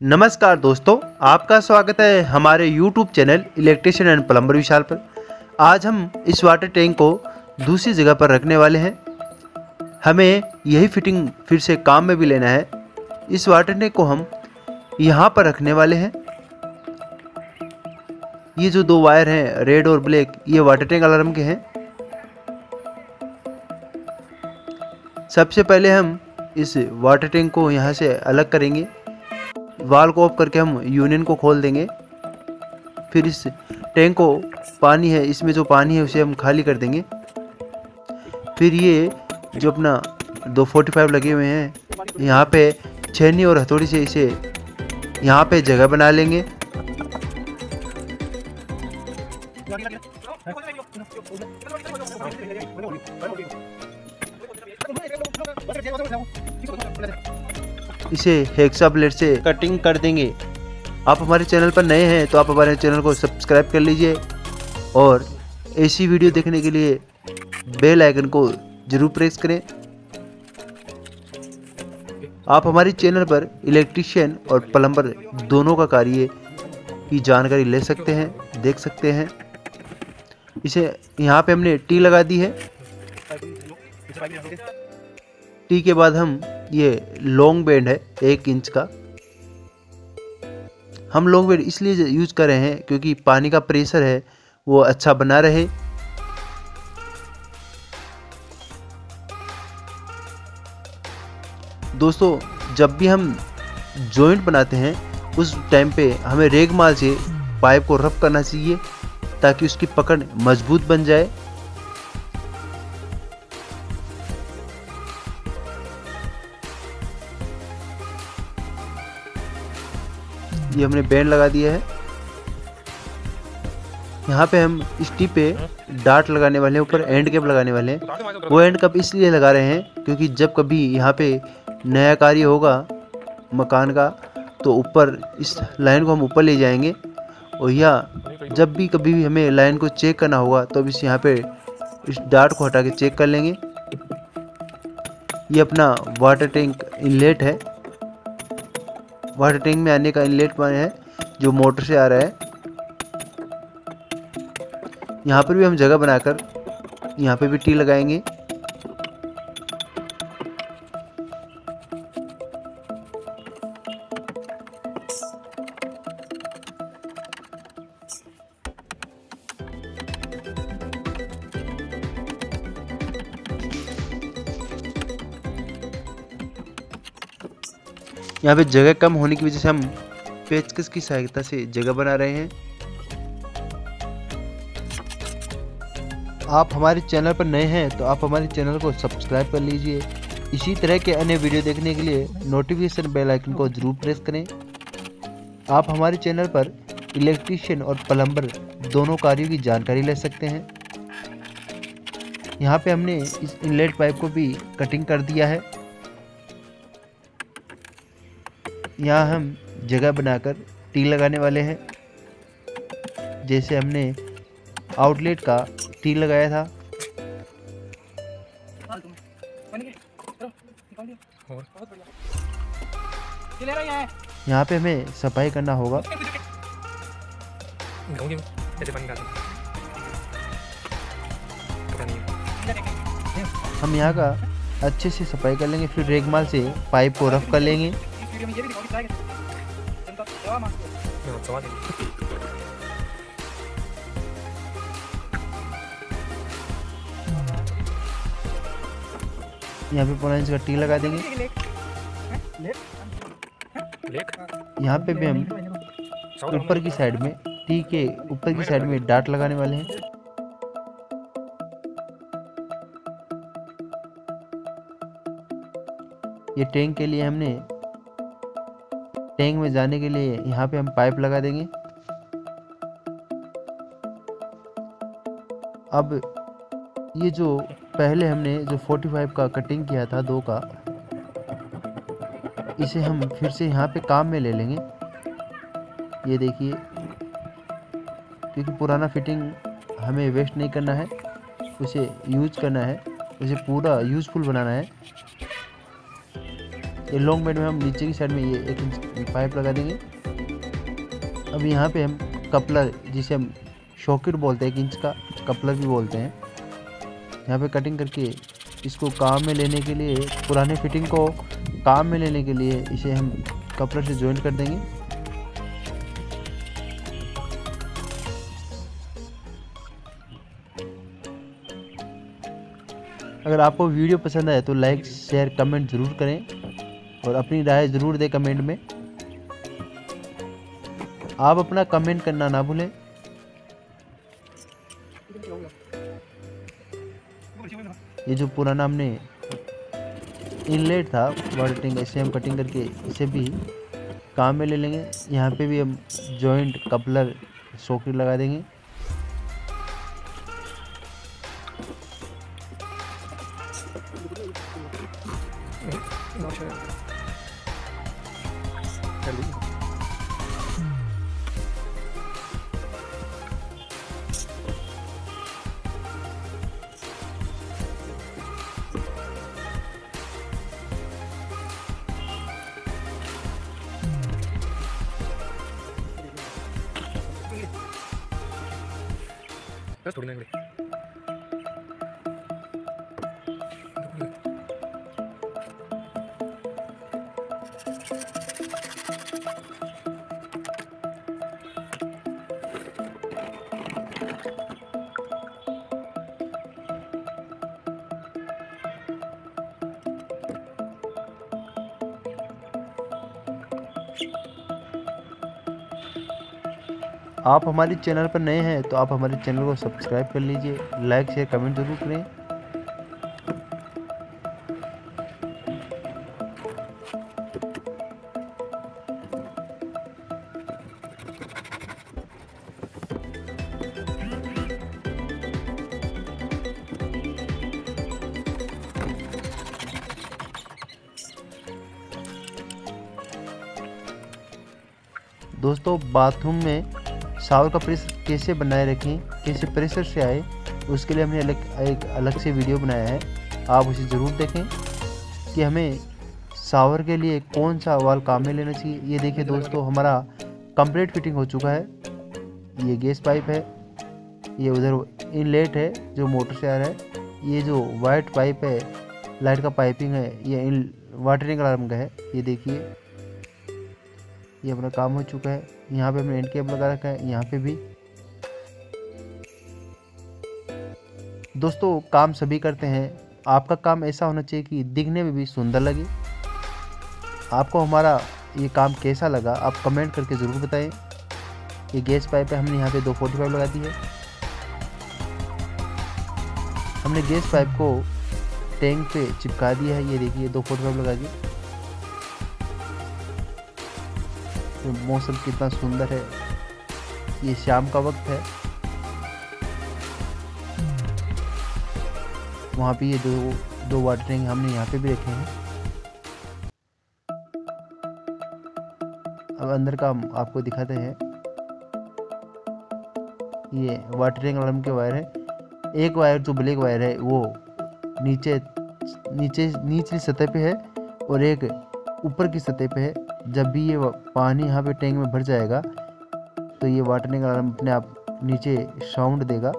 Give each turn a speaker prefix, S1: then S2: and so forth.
S1: नमस्कार दोस्तों, आपका स्वागत है हमारे YouTube channel electrician and plumber Vishal पर। आज हम इस वाटर टैंक को दूसरी जगह पर रखने वाले हैं। हमें यही फिटिंग फिर से काम में भी लेना है। इस वाटर टैंक को हम यहाँ पर रखने वाले हैं। ये जो दो वायर हैं रेड और ब्लैक ये वाटर टैंक अलार्म के हैं। सबसे पहले हम इस वाटर टैंक को यहाँ से अलग करेंगे। वाल को ऑफ़ करके हम यूनियन को खोल देंगे। फिर इस टैंक को पानी है, इसमें जो पानी है उसे हम खाली कर देंगे। फिर ये जो अपना दो फोर्टी फाइव लगे हुए हैं, यहाँ पे छेनी और हथौड़ी से इसे यहाँ पे जगह बना लेंगे। इसे हेक्सा ब्लेड से कटिंग कर देंगे। आप हमारे चैनल पर नए हैं तो आप हमारे चैनल को सब्सक्राइब कर लीजिए और ऐसी वीडियो देखने के लिए बेल आइकन को ज़रूर प्रेस करें। आप हमारे चैनल पर इलेक्ट्रिशियन और प्लम्बर दोनों का कार्य की जानकारी ले सकते हैं, देख सकते हैं। इसे यहाँ पे हमने टी लगा दी है। टी के बाद हम ये लॉन्ग बैंड है, एक इंच का। हम लॉन्ग बैंड इसलिए यूज़ कर रहे हैं क्योंकि पानी का प्रेशर है, वो अच्छा बना रहे। दोस्तों, जब भी हम जॉइंट बनाते हैं, उस टाइम पे हमें रेगमाल से पाइप को रफ करना चाहिए, ताकि उसकी पकड़ मज़बूत बन जाए। ये हमने बैंड लगा दिया है। यहाँ पे हम इस टी पे डार्ट लगाने वाले हैं, ऊपर एंड कैप लगाने वाले हैं। वो एंड कैप इसलिए लगा रहे हैं क्योंकि जब कभी यहाँ पे नया कार्य होगा मकान का तो ऊपर इस लाइन को हम ऊपर ले जाएँगे। और या जब भी कभी भी हमें लाइन को चेक करना होगा तो अब इस यहाँ पे इस डार्ट को हटा के चेक कर लेंगे। ये अपना वाटर टैंक इनलेट है। वाटर टैंक में आने का इनलेट पानी है, जो मोटर से आ रहा है। यहाँ पर भी हम जगह बनाकर यहाँ पर भी टी लगाएँगे। यहाँ पे जगह कम होने की वजह से हम पेचकस की सहायता से जगह बना रहे हैं। आप हमारे चैनल पर नए हैं तो आप हमारे चैनल को सब्सक्राइब कर लीजिए। इसी तरह के अन्य वीडियो देखने के लिए नोटिफिकेशन बेल आइकन को ज़रूर प्रेस करें। आप हमारे चैनल पर इलेक्ट्रीशियन और प्लम्बर दोनों कार्यों की जानकारी ले सकते हैं। यहाँ पे हमने इस इनलेट पाइप को भी कटिंग कर दिया है। यहाँ हम जगह बनाकर टी लगाने वाले हैं। जैसे हमने आउटलेट का टी लगाया था। यहाँ पे हमें सफ़ाई करना होगा। हम यहाँ का अच्छे से सफ़ाई कर लेंगे, फिर रेगमाल से पाइप को रफ कर लेंगे। यहाँ पे इंच का टी लगा देंगे। यहाँ पे भी हम ऊपर की साइड में टी के ऊपर की साइड में डाट लगाने वाले हैं। ये टैंक के लिए हमने टैंक में जाने के लिए यहाँ पे हम पाइप लगा देंगे। अब ये जो पहले हमने जो 45 का कटिंग किया था, दो का, इसे हम फिर से यहाँ पे काम में ले लेंगे। ये देखिए, क्योंकि पुराना फिटिंग हमें वेस्ट नहीं करना है, उसे यूज़ करना है, उसे पूरा यूज़फुल बनाना है। ये लॉन्ग बेड में हम नीचे की साइड में ये एक इंच पाइप लगा देंगे। अब यहाँ पे हम कपलर, जिसे हम शॉकेट बोलते हैं, एक इंच का कपलर भी बोलते हैं। यहाँ पे कटिंग करके इसको काम में लेने के लिए, पुराने फिटिंग को काम में लेने के लिए इसे हम कपलर से ज्वाइन कर देंगे। अगर आपको वीडियो पसंद आए तो लाइक शेयर कमेंट ज़रूर करें और अपनी राय ज़रूर दें कमेंट में। आप अपना कमेंट करना ना भूलें। ये जो पुराना हमने इनलेट था वाटर टैंक इसे हम कटिंग करके, इसे भी काम में ले लेंगे। यहाँ पे भी हम जॉइंट कपलर सॉकेट लगा देंगे।
S2: बस थोड़ी ना बड़ी
S1: आप हमारे चैनल पर नए हैं तो आप हमारे चैनल को सब्सक्राइब कर लीजिए, लाइक, शेयर, कमेंट ज़रूर करें। दोस्तों, बाथरूम में शावर का प्रेशर कैसे बनाए रखें, कैसे प्रेशर से आए, उसके लिए हमने अलग, एक अलग से वीडियो बनाया है। आप उसे ज़रूर देखें कि हमें शावर के लिए कौन सा वाल काम में लेना चाहिए। ये देखिए दोस्तों, हमारा कंप्लीट फिटिंग हो चुका है। ये गैस पाइप है, ये उधर इनलेट है, जो मोटर से आ रहा है। ये जो वाइट पाइप है लाइट का पाइपिंग है, ये इन वाटरिंग अलार्म का है। ये देखिए, ये अपना काम हो चुका है। यहाँ पे हमने एंड केब लगा रखा है, यहाँ पे भी। दोस्तों, काम सभी करते हैं। आपका काम ऐसा होना चाहिए कि दिखने में भी सुंदर लगे। आपको हमारा ये काम कैसा लगा, आप कमेंट करके ज़रूर बताएँ। ये गैस पाइप है हमने यहाँ पे दो फोर्टी फाइव लगा दी है। हमने गैस पाइप को टैंक पे चिपका दिया है। ये देखिए, दो फोर्टी फाइव लगा के मौसम कितना सुंदर है। ये शाम का वक्त है। वहाँ पे ये दो दो वाटर टैंक हमने यहाँ पे भी रखे हैं। अब अंदर का हम आपको दिखाते हैं। ये वाटर टैंक अलार्म के वायर है। एक वायर जो ब्लैक वायर है, वो नीचे नीचे, निचली सतह पे है और एक ऊपर की सतह पे है। जब भी ये पानी यहाँ पे टैंक में भर जाएगा तो ये वाटरिंग अलार्म अपने आप नीचे साउंड देगा।